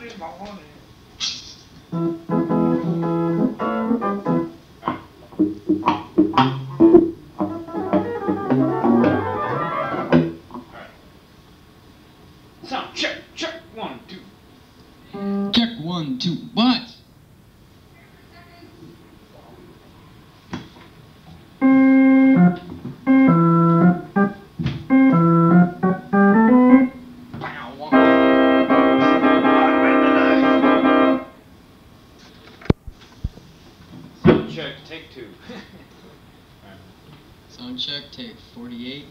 this morning. Sound check, check, one, two. Check one, two, one. check, take 48.